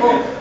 people